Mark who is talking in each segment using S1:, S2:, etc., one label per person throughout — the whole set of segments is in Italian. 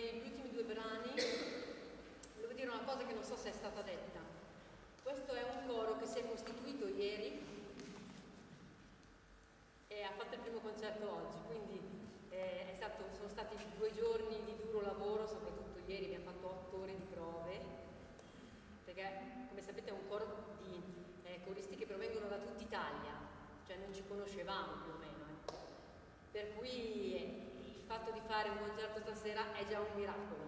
S1: degli ultimi due brani, devo dire una cosa che non so se è stata detta. Questo è un coro che si è costituito ieri e ha fatto il primo concerto oggi, quindi eh, stato, sono stati due giorni di duro lavoro, soprattutto ieri abbiamo fatto otto ore di prove, perché come sapete è un coro di eh, coristi che provengono da tutta Italia, cioè non ci conoscevamo più o meno. Eh. Per cui eh, fatto di fare un concerto stasera è già un miracolo.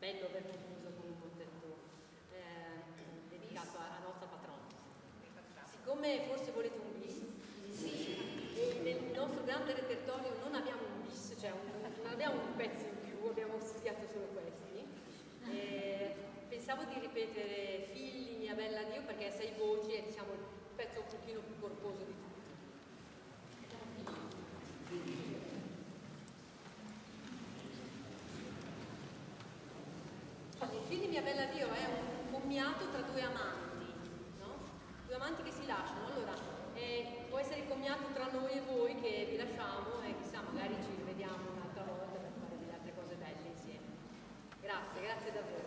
S1: Bello aver concluso con un mottetto eh, dedicato a, a nostra patrona. Siccome forse volete un bis, e nel nostro grande repertorio non abbiamo un bis, cioè un, non abbiamo un pezzo in più, abbiamo studiato solo questi. Eh, pensavo di ripetere Figli, mia bella Dio, perché sei voci è diciamo, il pezzo un pochino più corposo di tutti. Figli, mia bella Dio è un commiato tra due amanti, no? Due amanti che si lasciano. Allora, eh, può essere il commiato tra noi e voi che vi lasciamo e chissà, magari ci rivediamo un'altra volta per fare delle altre cose belle insieme. Grazie, grazie davvero.